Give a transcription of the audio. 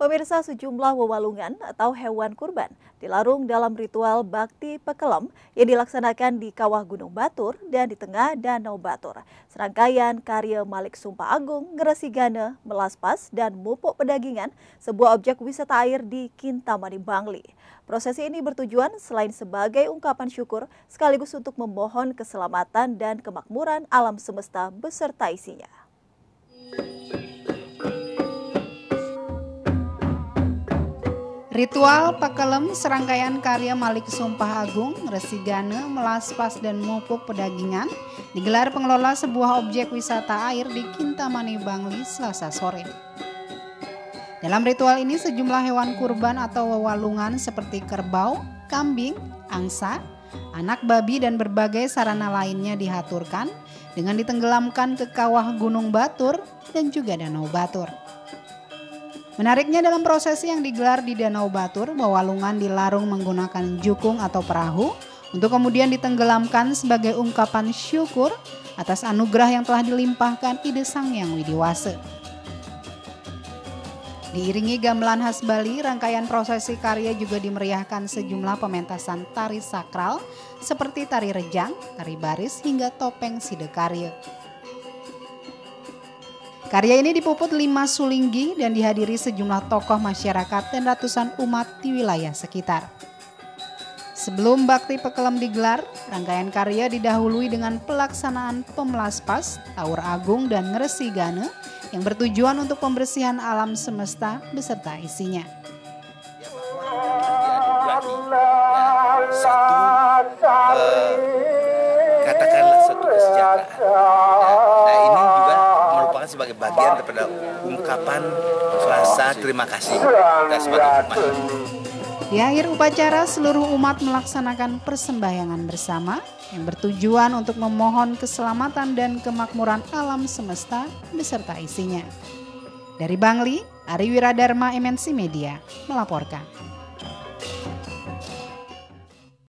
Pemirsa sejumlah wewalungan atau hewan kurban dilarung dalam ritual bakti pekelem yang dilaksanakan di kawah Gunung Batur dan di tengah Danau Batur. Serangkaian karya Malik Sumpah Agung, Gane, Melaspas, dan Mupuk Pedagingan, sebuah objek wisata air di Kintamani, Bangli. Prosesi ini bertujuan selain sebagai ungkapan syukur, sekaligus untuk memohon keselamatan dan kemakmuran alam semesta beserta isinya. Ritual Pakelem serangkaian karya Malik Sumpah Agung, Resigane, Melaspas, dan Mupuk Pedagingan digelar pengelola sebuah objek wisata air di Kintamani, Bangli, Selasa sore. Dalam ritual ini sejumlah hewan kurban atau wawalungan seperti kerbau, kambing, angsa, anak babi dan berbagai sarana lainnya dihaturkan dengan ditenggelamkan ke kawah Gunung Batur dan juga Danau Batur. Menariknya dalam prosesi yang digelar di Danau Batur, Wawalungan dilarung menggunakan jukung atau perahu untuk kemudian ditenggelamkan sebagai ungkapan syukur atas anugerah yang telah dilimpahkan Ide Sang Yang Widiwase. Diiringi gamelan khas Bali, rangkaian prosesi karya juga dimeriahkan sejumlah pementasan tari sakral seperti tari rejang, tari baris, hingga topeng sidekarya. Karya ini dipuput lima sulinggi dan dihadiri sejumlah tokoh masyarakat dan ratusan umat di wilayah sekitar. Sebelum bakti pekelem digelar, rangkaian karya didahului dengan pelaksanaan pemelaspas, taur agung dan ngeresi gane yang bertujuan untuk pembersihan alam semesta beserta isinya. Uh, katakanlah satu kesejahteraan. Nah, ini juga merupakan sebagai bagian daripada ungkapan rasa terima kasih kita sebagai umat. Di akhir upacara, seluruh umat melaksanakan persembahyangan bersama yang bertujuan untuk memohon keselamatan dan kemakmuran alam semesta beserta isinya. Dari Bangli, Ari Wiradharma MNC Media melaporkan.